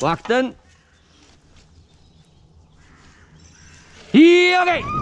Locked in. Yeah, okay.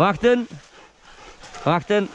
Warten. Warten.